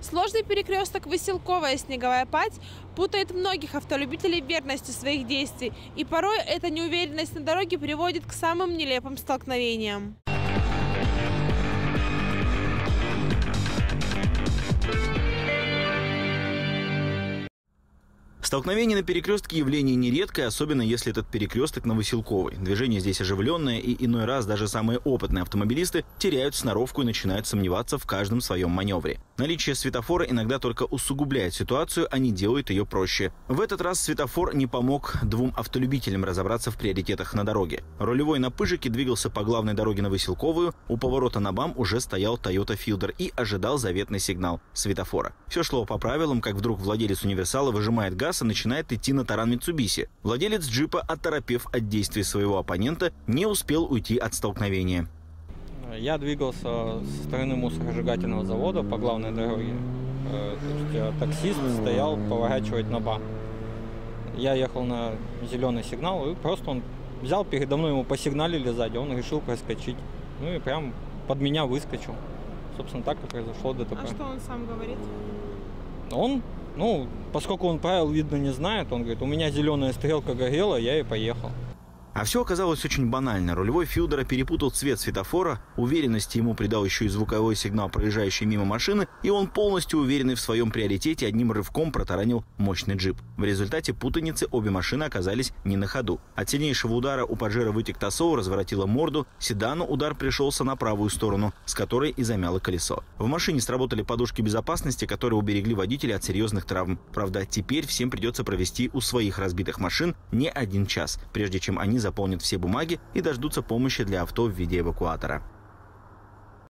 Сложный перекресток Василковая снеговая падь путает многих автолюбителей верности своих действий, и порой эта неуверенность на дороге приводит к самым нелепым столкновениям. Столкновение на перекрестке явление нередкое, особенно если этот перекресток на Василковой. Движение здесь оживленное, и иной раз даже самые опытные автомобилисты теряют сноровку и начинают сомневаться в каждом своем маневре. Наличие светофора иногда только усугубляет ситуацию, а не делает ее проще. В этот раз светофор не помог двум автолюбителям разобраться в приоритетах на дороге. Рулевой на пыжике двигался по главной дороге на Василковую, у поворота на БАМ уже стоял Toyota Fielder и ожидал заветный сигнал светофора. Все шло по правилам, как вдруг владелец универсала выжимает газ и начинает идти на таран Митсубиси. Владелец джипа, оторопев от действий своего оппонента, не успел уйти от столкновения. Я двигался со стороны мусоросжигательного завода по главной дороге. Э, то есть таксист стоял поворачивать на БАМ. Я ехал на зеленый сигнал, и просто он взял передо мной, ему посигналили сзади, он решил проскочить. Ну и прям под меня выскочил. Собственно, так и произошло ДТП. А что он сам говорит? Он ну, поскольку он правил, видно, не знает, он говорит, у меня зеленая стрелка горела, я и поехал. А все оказалось очень банально. Рулевой Филдера перепутал цвет светофора, уверенности ему придал еще и звуковой сигнал проезжающей мимо машины, и он полностью уверенный в своем приоритете одним рывком протаранил мощный джип. В результате путаницы обе машины оказались не на ходу. От сильнейшего удара у Паджеро вытек тосол, разворотила морду, седану удар пришелся на правую сторону, с которой и замяло колесо. В машине сработали подушки безопасности, которые уберегли водителя от серьезных травм. Правда, теперь всем придется провести у своих разбитых машин не один час, прежде чем они заполнят все бумаги и дождутся помощи для авто в виде эвакуатора.